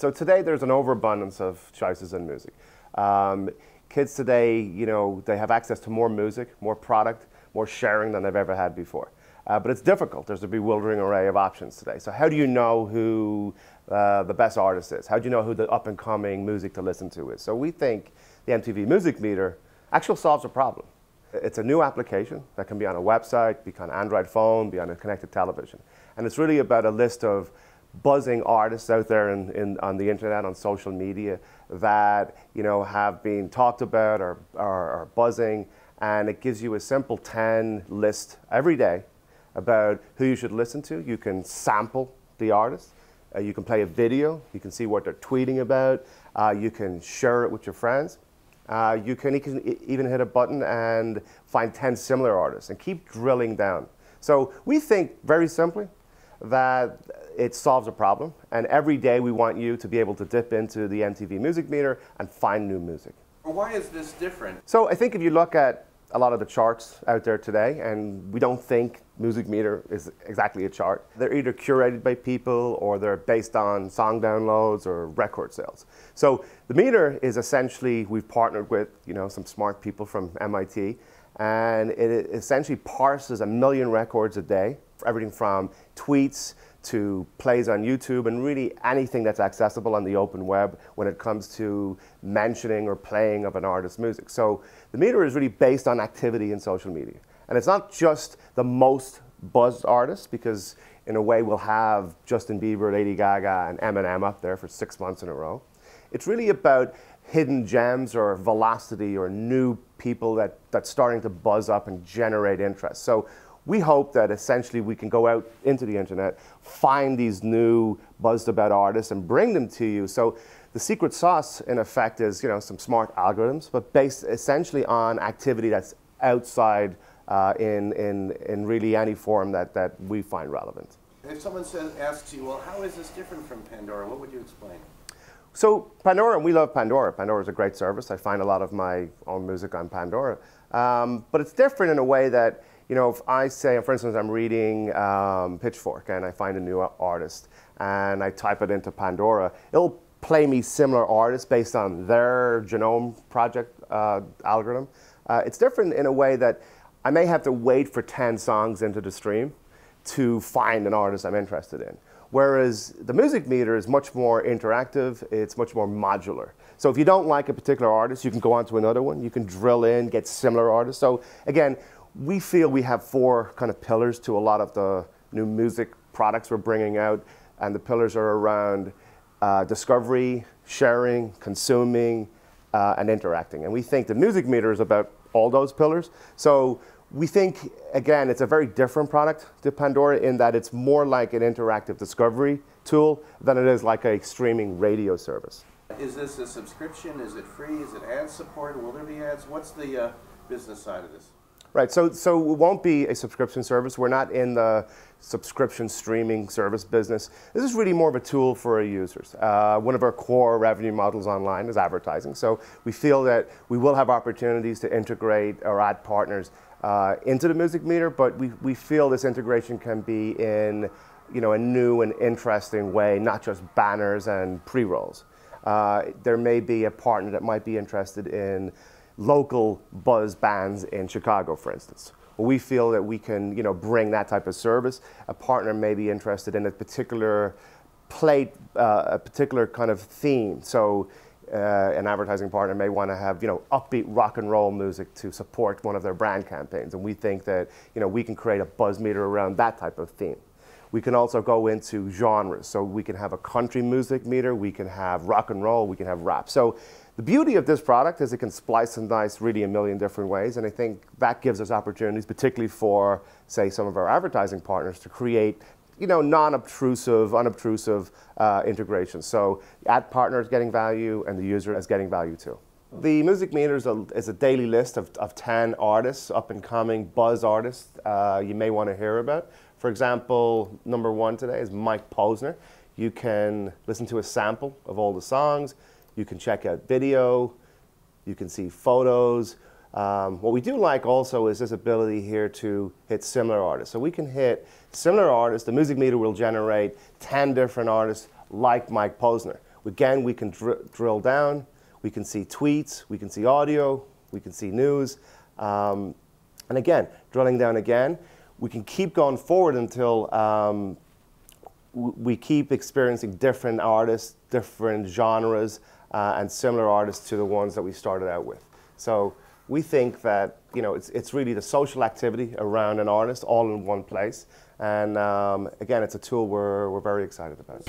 So today there's an overabundance of choices in music. Um, kids today, you know, they have access to more music, more product, more sharing than they've ever had before. Uh, but it's difficult. There's a bewildering array of options today. So how do you know who uh, the best artist is? How do you know who the up and coming music to listen to is? So we think the MTV Music Meter actually solves a problem. It's a new application that can be on a website, be on an Android phone, be on a connected television. And it's really about a list of buzzing artists out there in, in, on the internet, on social media, that you know, have been talked about or are buzzing. And it gives you a simple 10 list every day about who you should listen to. You can sample the artist. Uh, you can play a video. You can see what they're tweeting about. Uh, you can share it with your friends. Uh, you can even hit a button and find 10 similar artists and keep drilling down. So we think very simply that it solves a problem. And every day we want you to be able to dip into the MTV Music Meter and find new music. Why is this different? So I think if you look at a lot of the charts out there today, and we don't think Music Meter is exactly a chart. They're either curated by people or they're based on song downloads or record sales. So the meter is essentially we've partnered with you know some smart people from MIT, and it essentially parses a million records a day, everything from tweets to plays on YouTube and really anything that's accessible on the open web when it comes to mentioning or playing of an artist's music. So the meter is really based on activity in social media. And it's not just the most buzzed artists because in a way we'll have Justin Bieber, Lady Gaga and Eminem up there for six months in a row. It's really about hidden gems or velocity or new people that, that's starting to buzz up and generate interest. So we hope that essentially we can go out into the internet, find these new buzzed about artists and bring them to you. So the secret sauce, in effect, is you know some smart algorithms, but based essentially on activity that's outside uh, in, in, in really any form that, that we find relevant. If someone says, asks you, well, how is this different from Pandora, what would you explain? So Pandora, and we love Pandora. Pandora is a great service. I find a lot of my own music on Pandora. Um, but it's different in a way that you know, if I say, for instance, I'm reading um, Pitchfork and I find a new artist and I type it into Pandora, it'll play me similar artists based on their genome project uh, algorithm. Uh, it's different in a way that I may have to wait for 10 songs into the stream to find an artist I'm interested in. Whereas the music meter is much more interactive, it's much more modular. So if you don't like a particular artist, you can go on to another one, you can drill in, get similar artists. So again, we feel we have four kind of pillars to a lot of the new music products we're bringing out, and the pillars are around uh, discovery, sharing, consuming, uh, and interacting. And we think the music meter is about all those pillars. So we think, again, it's a very different product to Pandora in that it's more like an interactive discovery tool than it is like a streaming radio service. Is this a subscription? Is it free? Is it ad support? Will there be ads? What's the uh, business side of this? Right, so, so it won't be a subscription service. We're not in the subscription streaming service business. This is really more of a tool for our users. Uh, one of our core revenue models online is advertising. So we feel that we will have opportunities to integrate our ad partners uh, into the music meter, but we, we feel this integration can be in you know, a new and interesting way, not just banners and pre-rolls. Uh, there may be a partner that might be interested in local buzz bands in Chicago, for instance. we feel that we can, you know, bring that type of service. A partner may be interested in a particular plate, uh, a particular kind of theme. So uh, an advertising partner may want to have, you know, upbeat rock and roll music to support one of their brand campaigns. And we think that, you know, we can create a buzz meter around that type of theme. We can also go into genres. So we can have a country music meter, we can have rock and roll, we can have rap. So the beauty of this product is it can splice and dice really a million different ways, and I think that gives us opportunities, particularly for, say, some of our advertising partners, to create you know, non-obtrusive, unobtrusive uh, integration. So ad partner is getting value, and the user is getting value too. The Music Meter is a, is a daily list of, of 10 artists, up-and-coming buzz artists uh, you may want to hear about. For example, number one today is Mike Posner. You can listen to a sample of all the songs. You can check out video. You can see photos. Um, what we do like also is this ability here to hit similar artists. So we can hit similar artists. The music meter will generate 10 different artists like Mike Posner. Again, we can dr drill down, we can see tweets, we can see audio, we can see news. Um, and again, drilling down again, we can keep going forward until um, we keep experiencing different artists, different genres, uh, and similar artists to the ones that we started out with. So we think that you know it's, it's really the social activity around an artist all in one place. And um, again, it's a tool we're, we're very excited about.